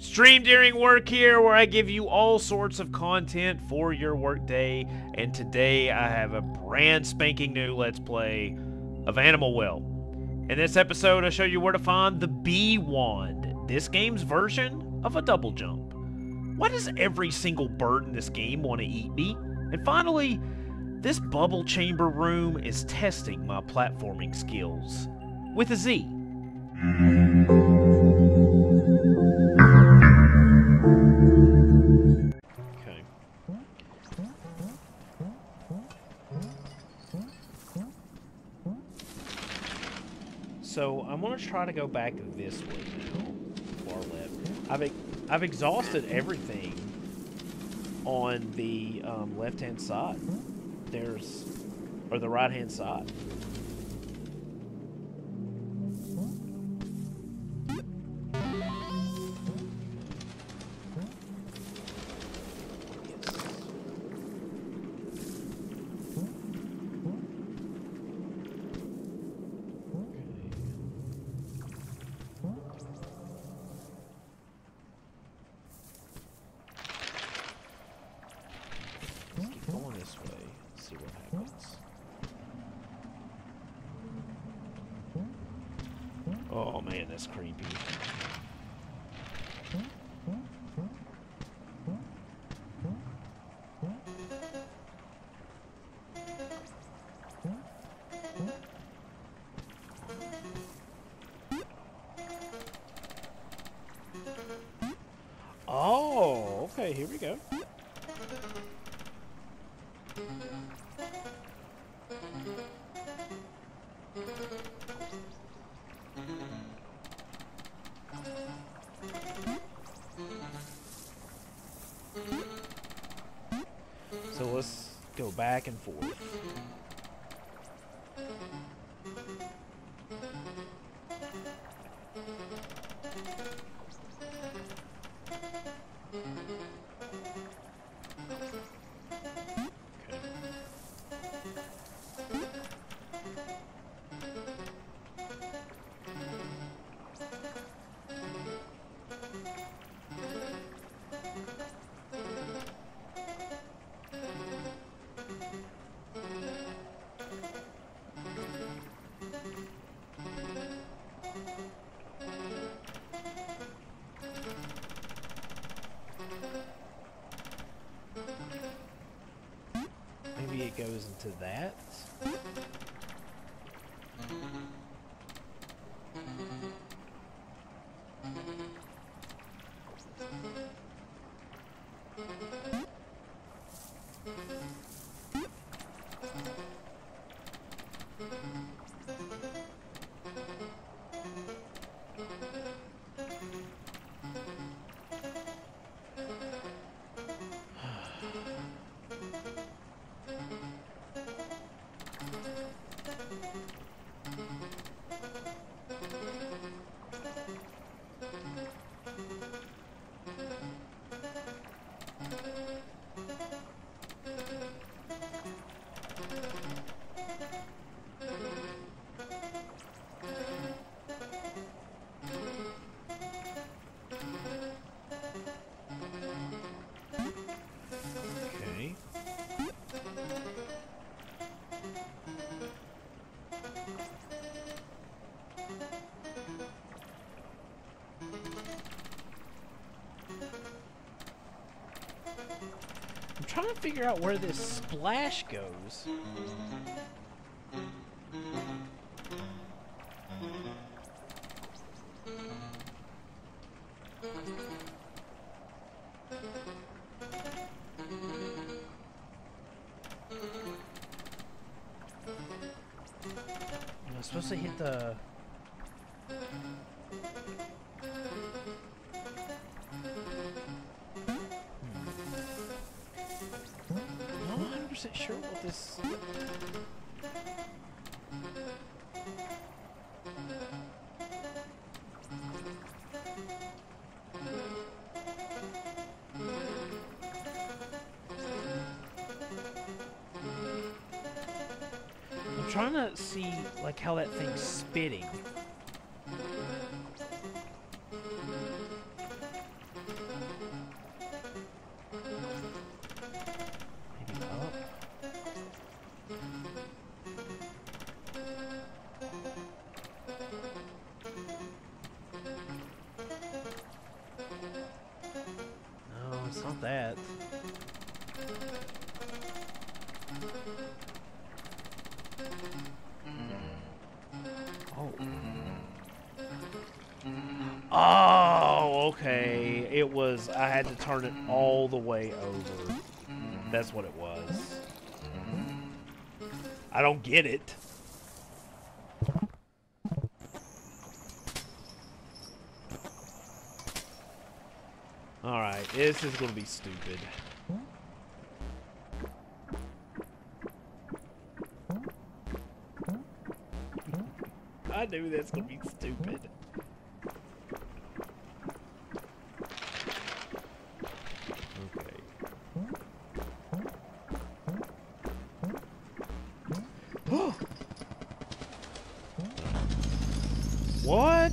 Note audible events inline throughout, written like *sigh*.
Stream during work here, where I give you all sorts of content for your workday. And today I have a brand spanking new Let's Play of Animal Well. In this episode, I show you where to find the B.Wand, this game's version of a double jump. Why does every single bird in this game want to eat me? And finally, this bubble chamber room is testing my platforming skills. With a Z. So I'm gonna try to go back this way now, far left. I've I've exhausted everything on the um, left hand side. There's or the right hand side. Man, that's creepy. Back and forth. Goes into that. Figure out where this splash goes. Not that. Oh. Oh, okay. It was, I had to turn it all the way over. That's what it was. I don't get it. Alright, this is going to be stupid. I knew that's going to be stupid. Okay. what?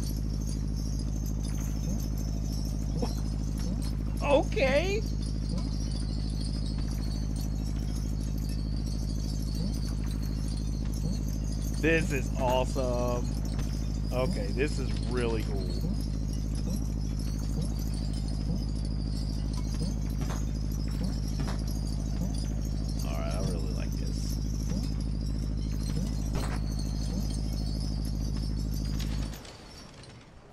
Okay. This is awesome. Okay, this is really cool. Alright, I really like this.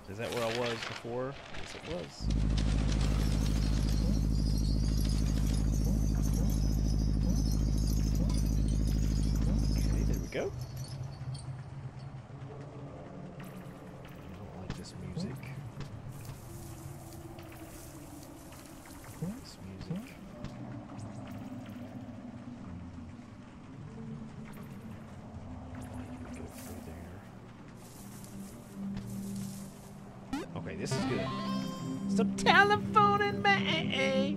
Is that where I was before? Yes, it was. Okay, there we go. This is good. Stop telephoning me.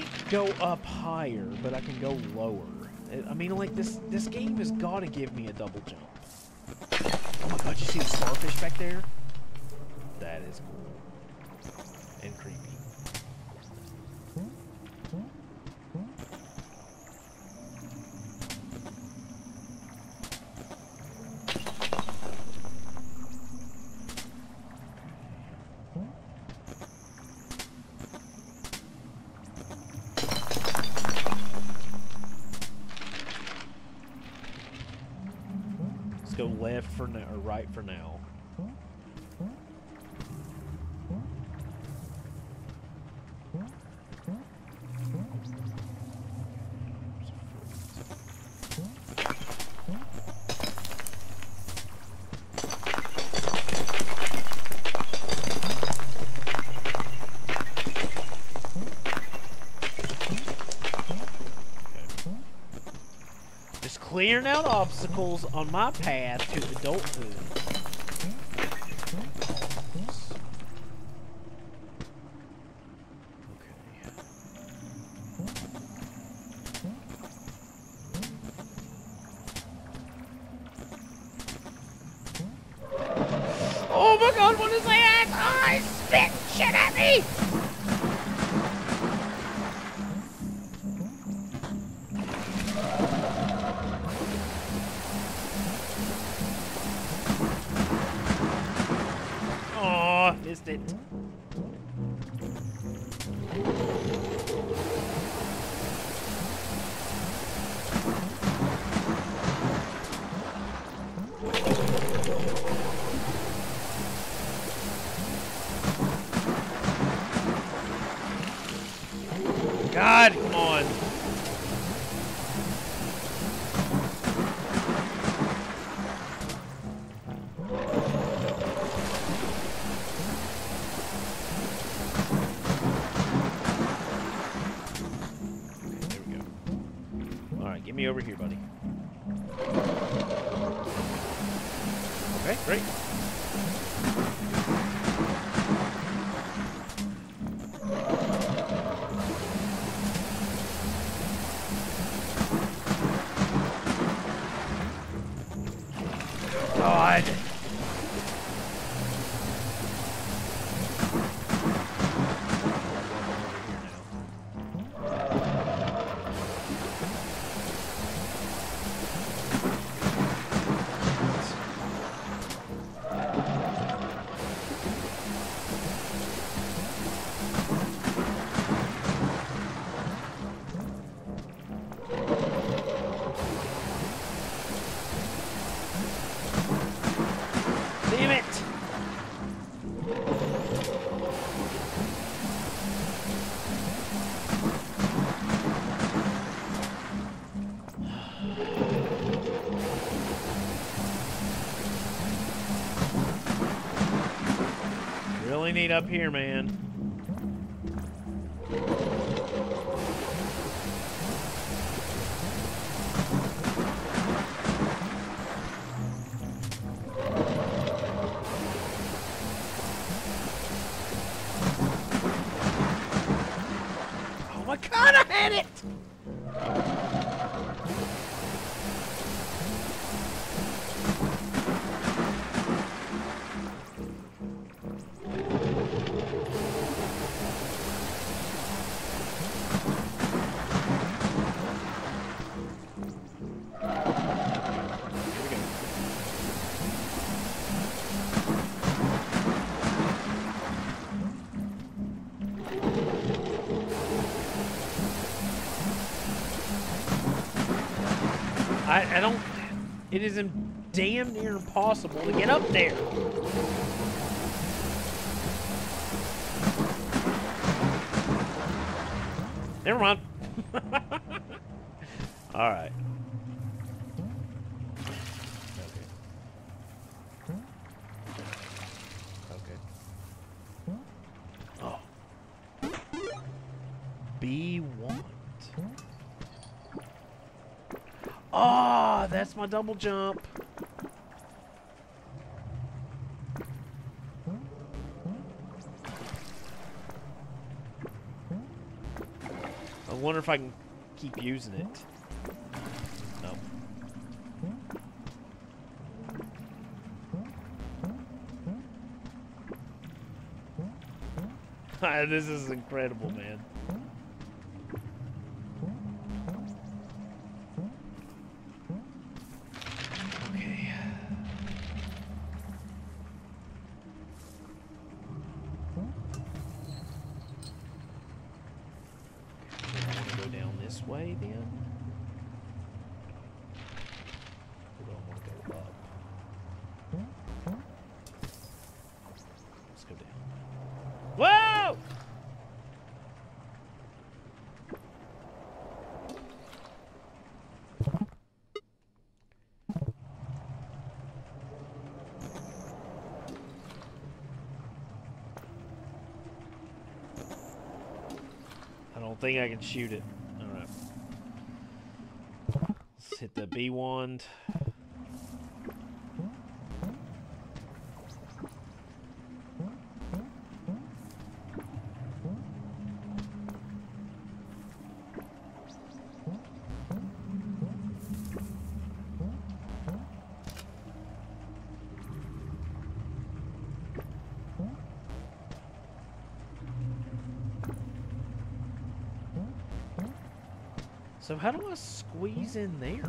Can't go up higher, but I can go lower. I- I mean, like this this game has got to give me a double jump. Oh my god! You see the starfish back there? That is cool and creepy. Let's go left for now, or right for now. Just clearing out obstacles on my path to adulthood. Oh my god, what is that? Oh, I spit shit at me! God. Up here, man. I, I don't. It is damn near impossible to get up there. Never mind. *laughs* All right. My double jump. I wonder if I can keep using it. No. *laughs* this is incredible, man. Okay. I want to go down this way then. Or do I want to go up? Let's go down. Whoa! I don't think I can shoot it. Alright. Let's hit the B wand. So how do I squeeze in there, maybe?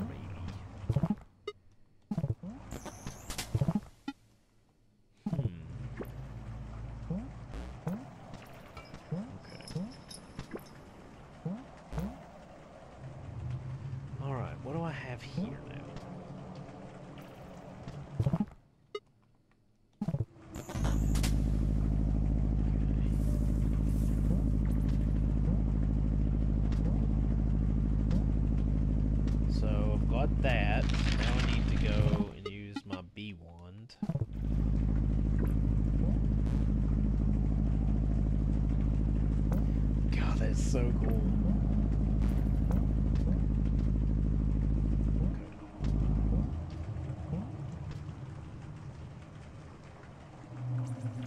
Hmm. Okay. Alright, what do I have here now? So I've got that. Now I need to go and use my B wand. God, that's so cool.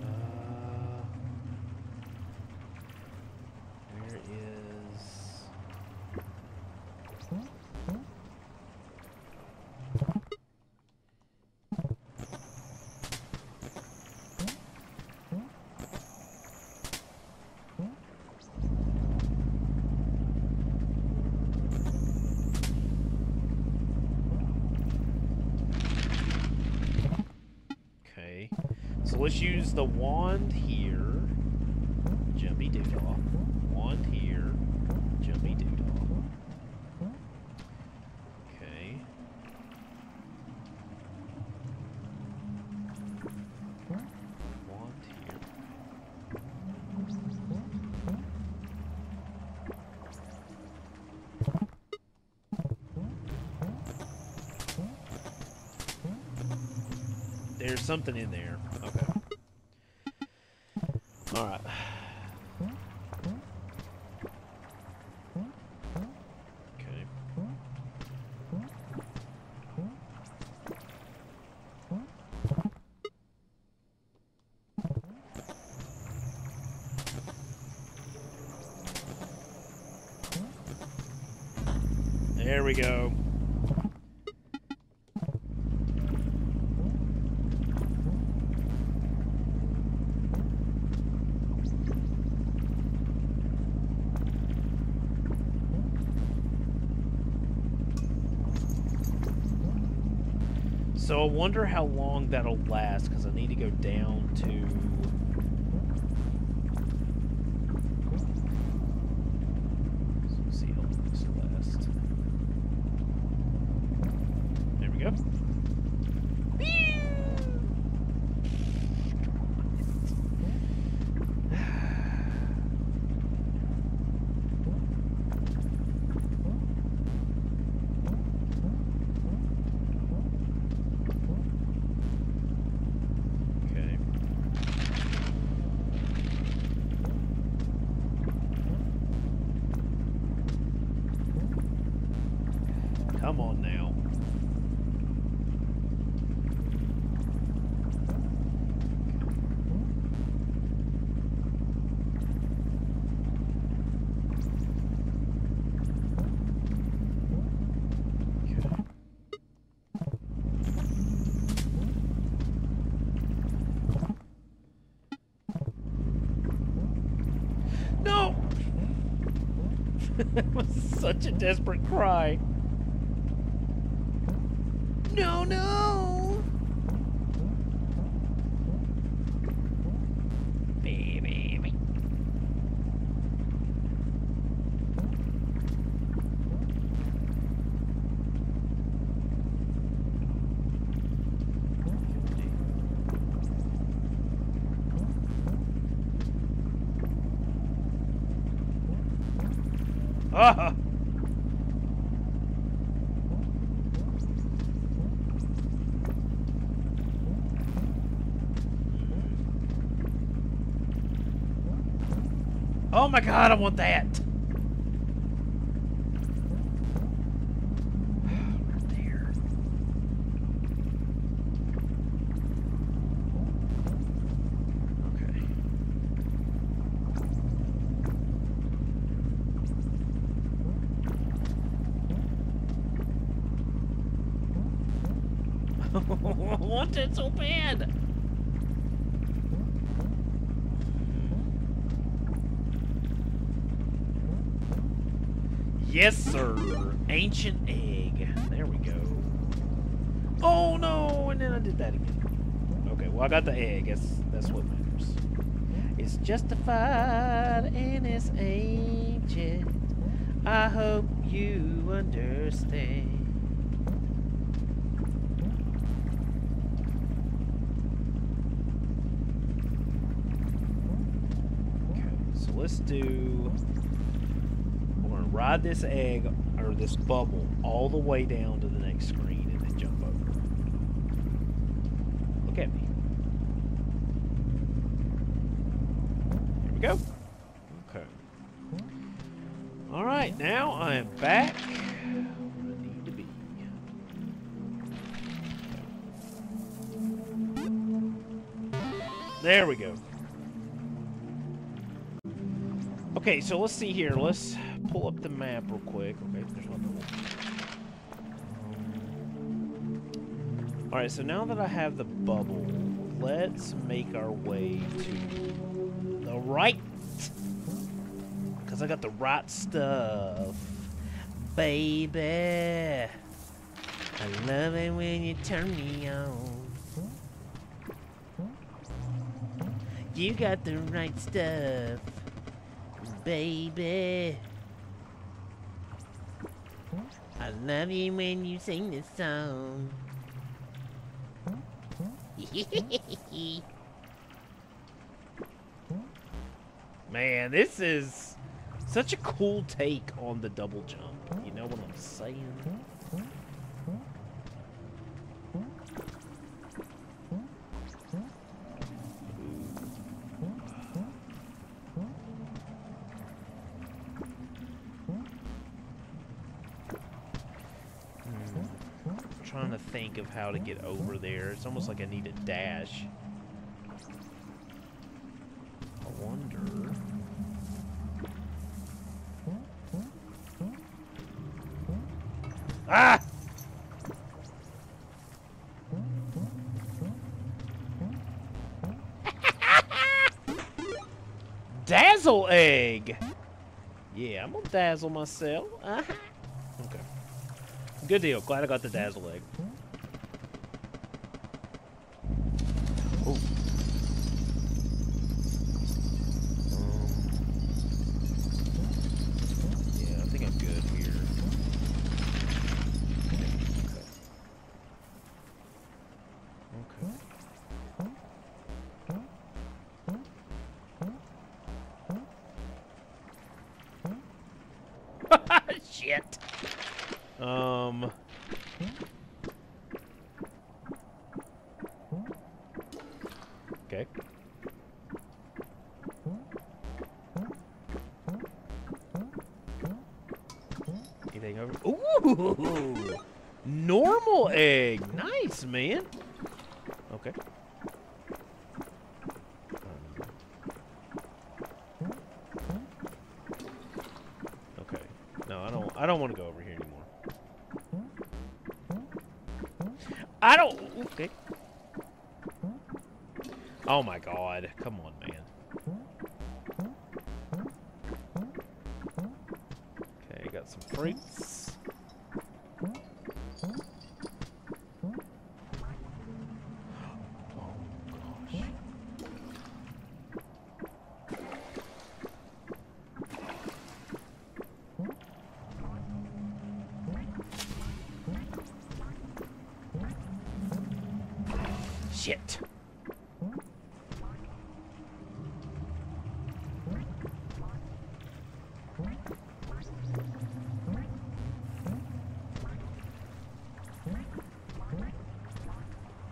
Uh, where is Okay. So let's use the wand here. Jumpy doodah. Wand here. Jumpy doodah. Okay. Wand here. There's something in there. Okay. Alright. Okay. There we go. So I wonder how long that'll last because I need to go down to. So let's see how long this will last. There we go. Okay. Come on now. Okay. No! *laughs* that was such a desperate cry. No, no! Baby. Ah! Oh my god, I want that! Right there. Okay. I want it so bad! Yes, sir. Ancient egg. There we go. Oh no! And then I did that again. Okay, well I got the egg. That's that's what matters. It's justified and it's ancient. I hope you understand. Okay, so let's do. We're gonna ride this egg or this bubble all the way down to the next screen and then jump over. Look at me. Here we go. Okay. All right, now I am back where I need to be. There we go. Okay, so let's see here. Let's pull up the map real quick. Okay, there's nothing. All right, so now that I have the bubble, let's make our way to the right. Because I got the right stuff. Baby. I love it when you turn me on. You got the right stuff baby. I love you when you sing this song. *laughs* Man, this is such a cool take on the double jump. You know what I'm saying? Hmm. trying to think of how to get over there. It's almost like I need a dash. Ah! *laughs* Dazzle egg! Yeah, I'm gonna dazzle myself. Uh -huh. Okay. Good deal. Glad I got the dazzle egg. Ooh. Yeah, I think I'm good here. Okay. Okay. Shit. Um. Okay. Anything over? Ooh! Normal egg. Nice, man. Okay. Okay. No, I don't. I don't want to go over here anymore. I don't. Okay. Oh my god! Come on, man. Okay, got some fruits. Oh gosh. Shit.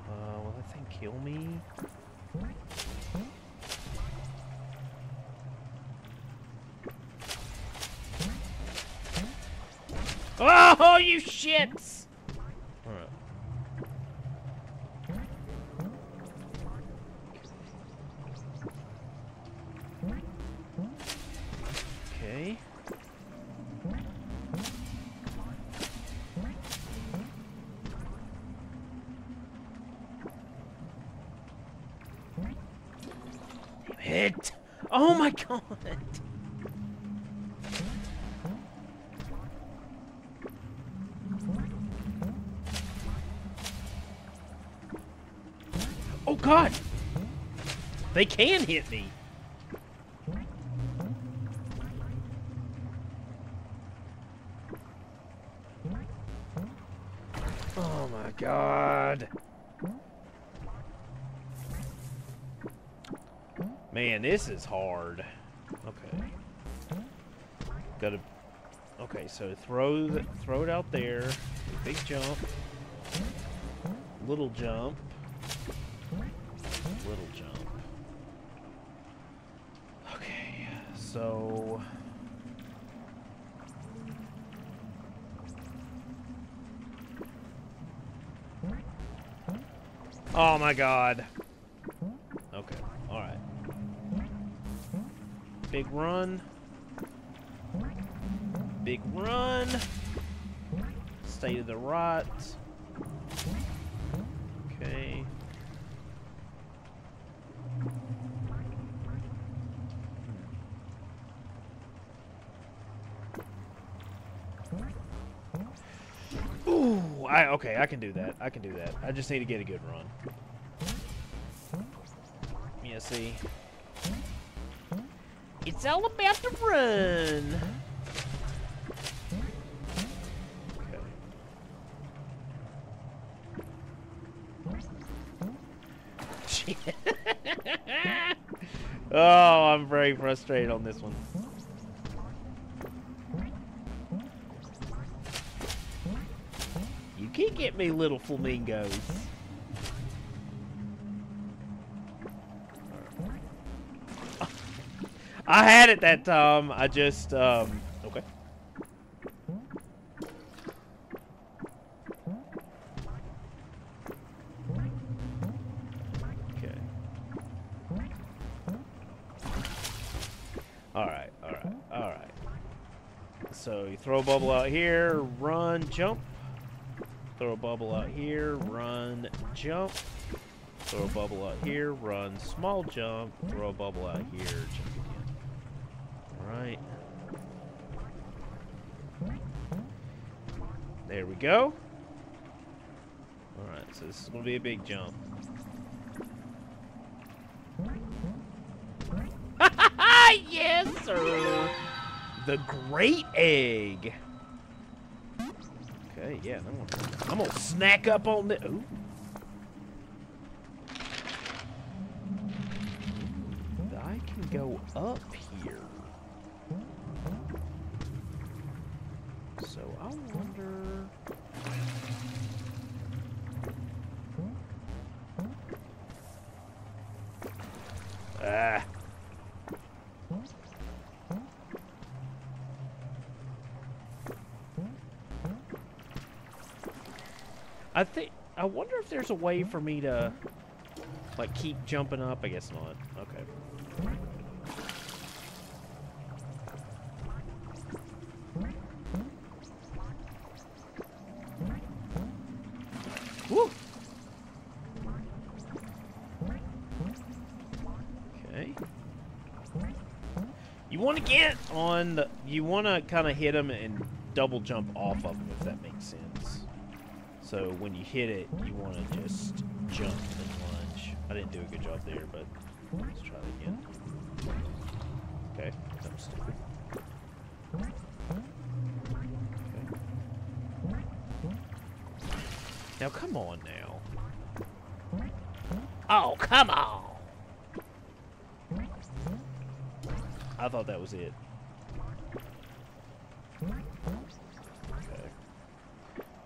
Uh, will that thing kill me? Oh, you shits! They can hit me! Oh my god. Man, this is hard. Okay. Gotta. Okay, so throw the, throw it out there. Big jump. Little jump. Little jump. Okay, so. Oh my god. Okay, alright. Big run. Big run. Stay to the right. Okay. Ooh, I okay, I can do that. I can do that. I just need to get a good run. Yeah, see. It's all about the run. Okay. *laughs* *laughs* Oh, I'm very frustrated on this one. me, little flamingos. I had it that time. I just, um, okay. Okay. All right, all right, all right. So you throw a bubble out here, run, jump. Throw a bubble out here, run, jump. Throw a bubble out here, run, small jump. Throw a bubble out here, jump again. Alright. There we go. Alright, so this is going to be a big jump. *laughs* yes, sir! The Great Egg! Okay, yeah, I'm gonna, I'm gonna snack up on the. Ooh. I can go up if there's a way for me to like keep jumping up. I guess not. Okay. Woo! Okay. You want to get on the. You want to kind of hit them and double jump off of them, if that makes sense. So when you hit it, you want to just jump and lunge. I didn't do a good job there, but let's try it again. Okay, was stupid. Okay. Now come on now. Oh, come on! I thought that was it.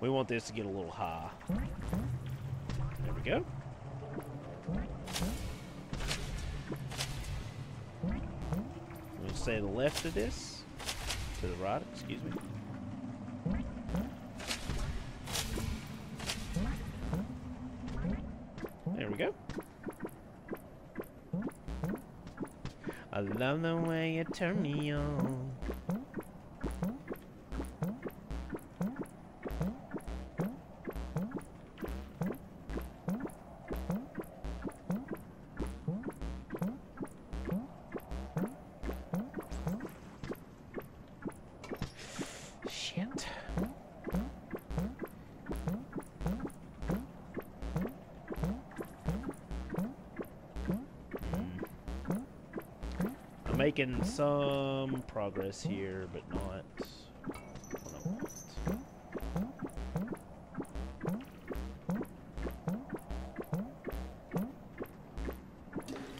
We want this to get a little high. There we go. We'll say the left of this. To the right, excuse me. There we go. I love the way you turn me on. Some progress here, but not.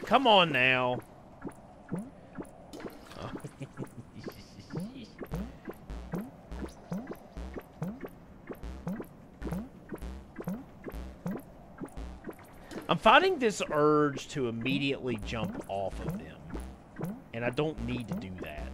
Come on now. *laughs* I'm finding this urge to immediately jump off of. And I don't need to do that.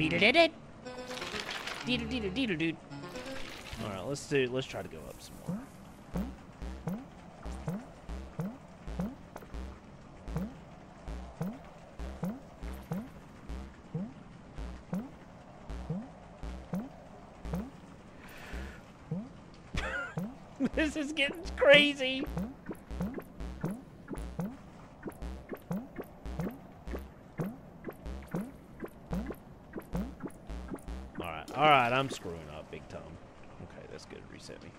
It. Beat it, it, it. All right, let's do. Let's try to go up some more. *laughs* this is getting crazy. I'm screwing up big time. Okay, that's good. Reset me.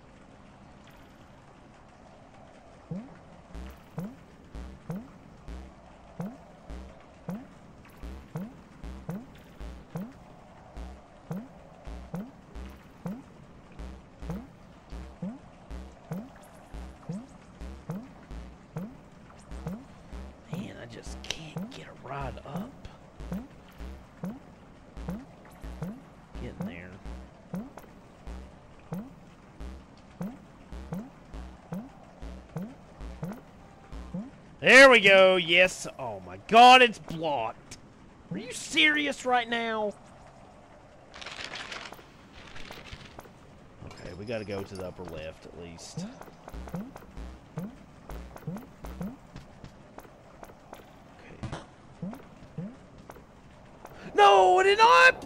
There we go. Yes. Oh my god, it's blocked. Are you serious right now? Okay, we gotta go to the upper left at least. Okay. No, I did not!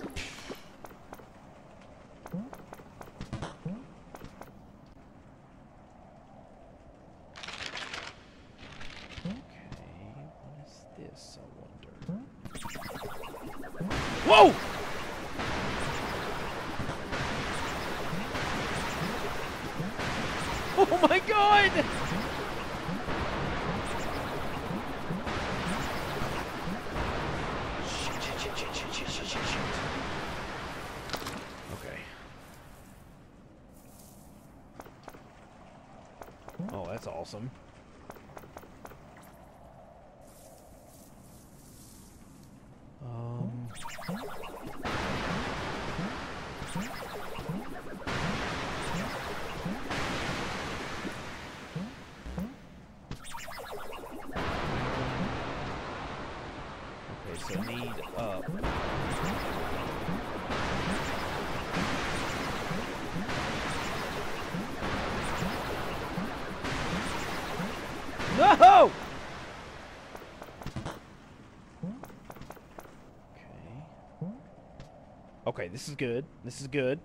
No! Okay. Okay, this is good. This is good.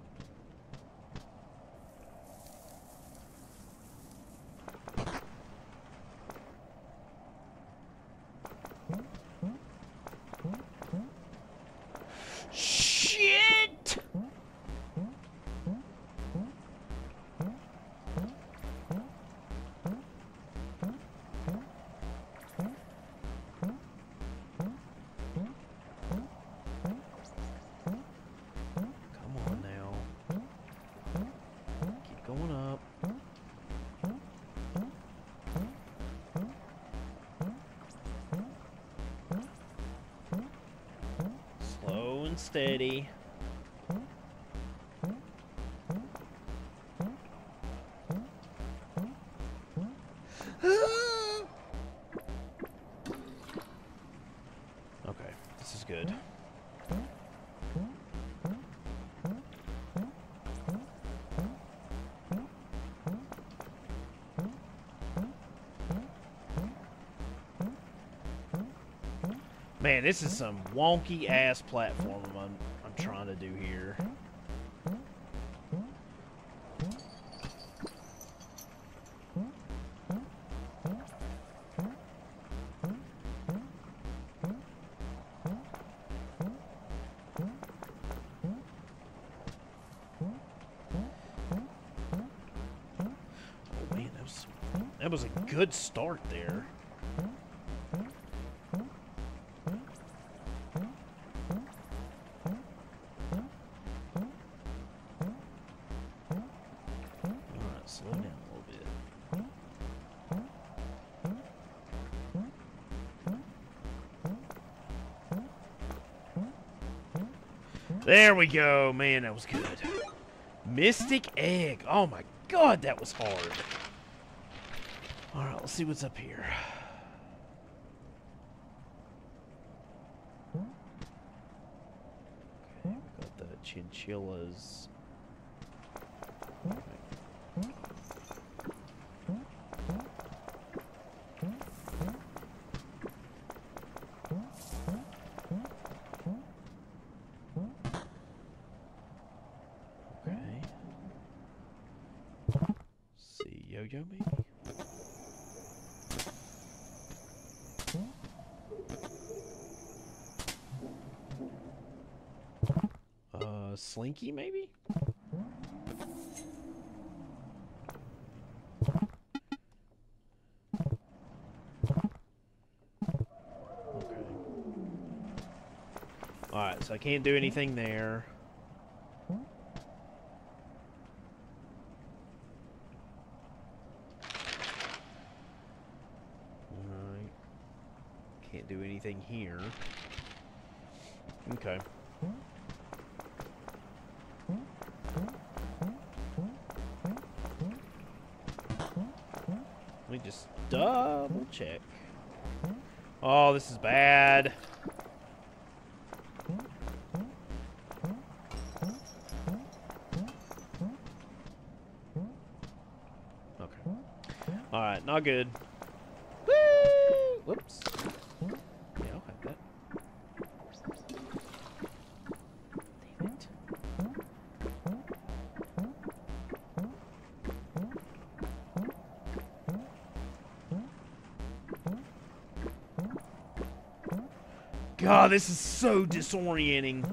Man, this is some wonky ass platform I'm, I'm trying to do here. Oh man, that was a good start there. There we go. Man, that was good. Mystic Egg. Oh my god, that was hard. Alright, let's see what's up here. Okay, got the chinchillas. Okay. Uh, Slinky maybe? Okay. Alright, so I can't do anything there. Alright. Can't do anything here. Okay. Let me just double check. Oh, this is bad. Okay. Not good. Woo! Whoops. Yeah, I'll have that. Damn it. God, this is so disorienting.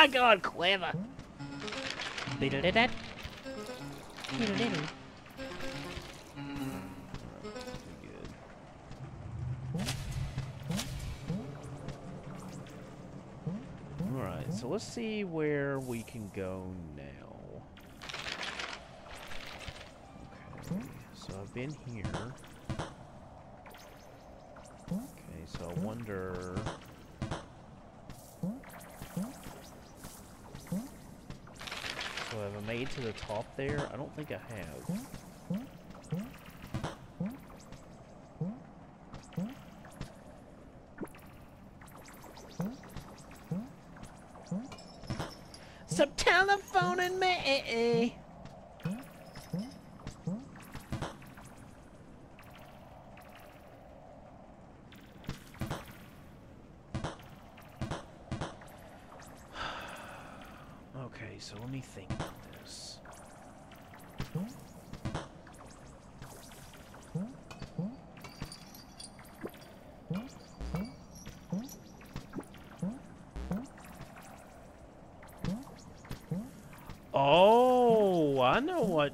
My God, clever. Diddle-diddle. Diddle-diddle. Hmm. Alright, so let's see where we can go now. Okay, so I've been here. Okay, so I wonder... made to the top there? I don't think I have.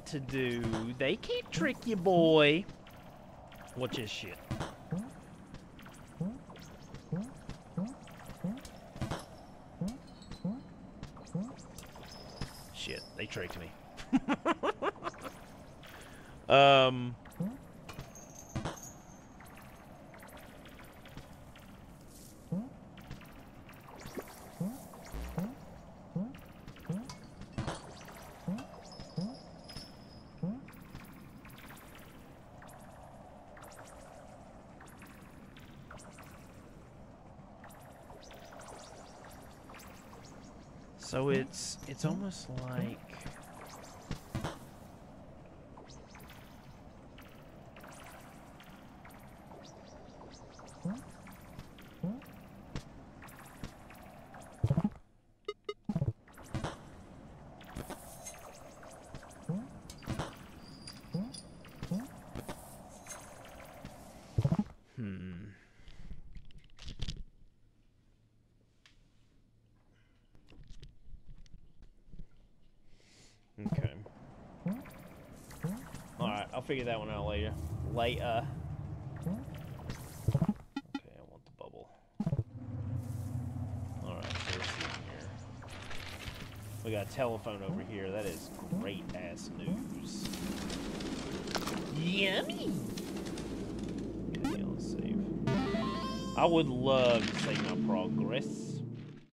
To do. They can't trick you, boy. Watch this shit. Shit, So it's it's almost like later. Later. Uh. Okay, I want the bubble. Alright, so let's see here. We got a telephone over here. That is great ass news. Yummy. Okay, let's save. I would love to save my progress.